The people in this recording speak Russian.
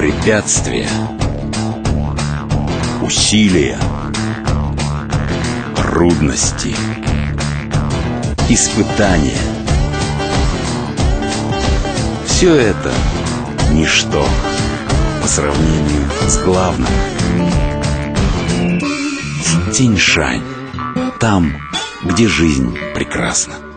Препятствия, усилия, трудности, испытания. Все это ничто по сравнению с главным. Тиньшань. Там, где жизнь прекрасна.